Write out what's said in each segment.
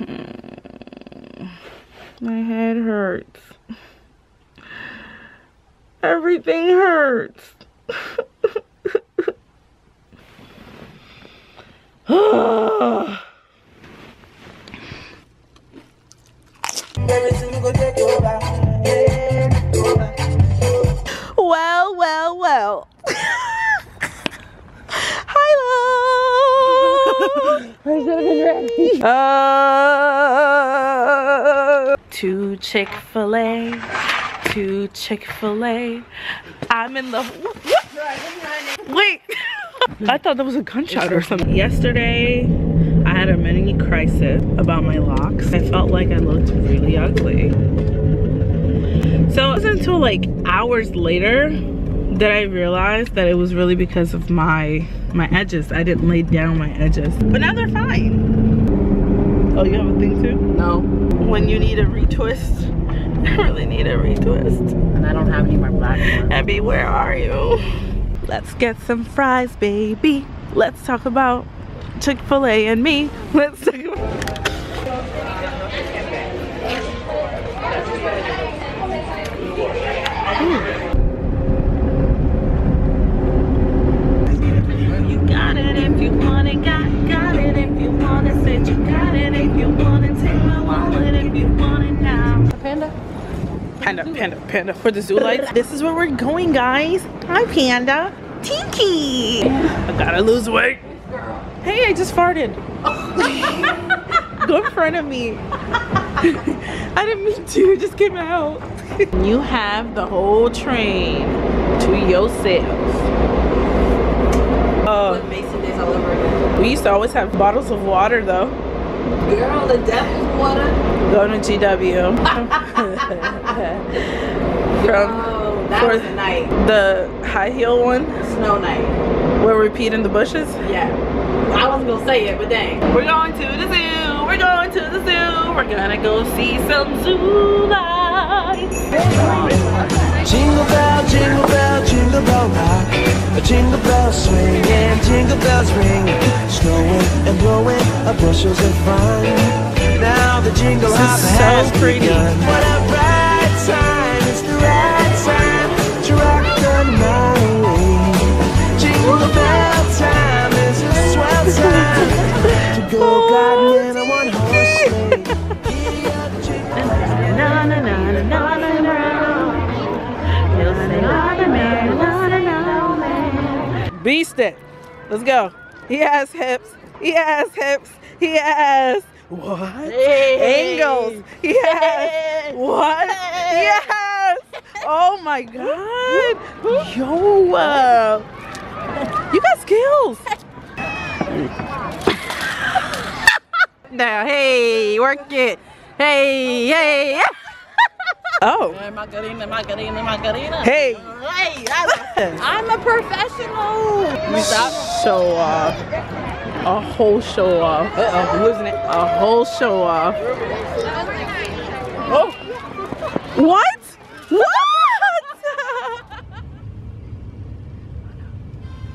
My head hurts. Everything hurts. well, well, well. Hi, love. I should have been ready. Uh, Chick-fil-A, to Chick-fil-A. I'm in the, wait. I thought that was a gunshot or something. Yesterday, I had a mini crisis about my locks. I felt like I looked really ugly. So it wasn't until like hours later that I realized that it was really because of my my edges. I didn't lay down my edges. But now they're fine. Oh, you have a thing too? No. When you need a retwist. I really need a retwist. And I don't have any more black ones. Abby, where are you? Let's get some fries, baby. Let's talk about Chick-fil-A and me. Let's talk about Panda, panda, panda. For the zoo lights, this is where we're going, guys. Hi, panda. Tiki. I gotta lose weight. Hey, I just farted. Go in front of me. I didn't mean to, it just came out. you have the whole train to yourself. Uh, mason days all over again. we used to always have bottles of water though. Girl, the devil's water. Going to GW. From oh, that for- was the night. the high heel one Snow night. We're repeating the bushes. Yeah. I wasn't gonna say it, but dang. We're going to the zoo. We're going to the zoo. We're gonna go see some zoo lights. Jingle bell, jingle bell, jingle bell rock. Jingle bell swing and jingle bells ring. Snowing and blowing a bushels of fun. Now the jingle hop is so pretty. begun. What a bright time! Beast it. Let's go. He has hips. He has hips. He has what? Angles. He has what? Yes. Oh my god. Yo. Uh, you got skills. now, hey, work it. Hey, hey. Oh. Margarina, Margarina, Margarina. Hey. Hey, I- I'm a professional. Show off. A whole show off. Uh oh, losing it. A whole show off. Oh. What? What?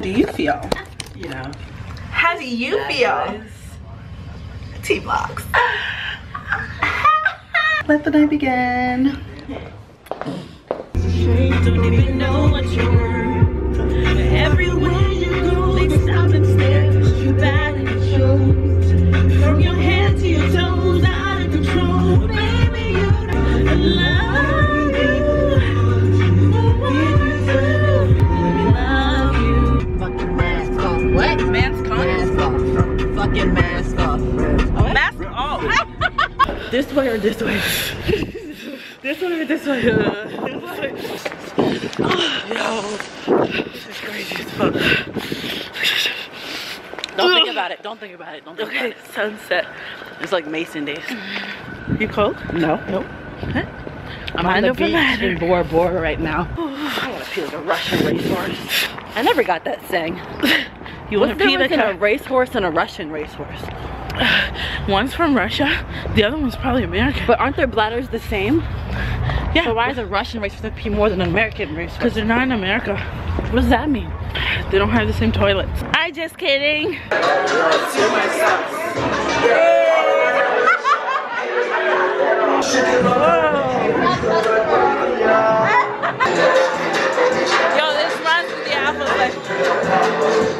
do you feel? You know. How do you feel? T-Box. Let the night begin. Don't even know what you're. Everywhere you go, this way or this way? this way or this way? Uh, this way. Yo, this is crazy as fuck. Don't think about it. Don't think about it. Don't think Okay, about it. sunset. It's like Mason days. You cold? No. Nope. I'm Mind on the over beach matter. in Bora Bora right now. I want to feel like a Russian racehorse. I never got that saying. You want What's to the pee the difference in a racehorse and a Russian racehorse? one's from Russia, the other one's probably American. But aren't their bladders the same? Yeah. So why is a Russian race supposed to be more than an American race? Because they're not in America. What does that mean? They don't have the same toilets. I just kidding. Yo, this runs with the alphabet.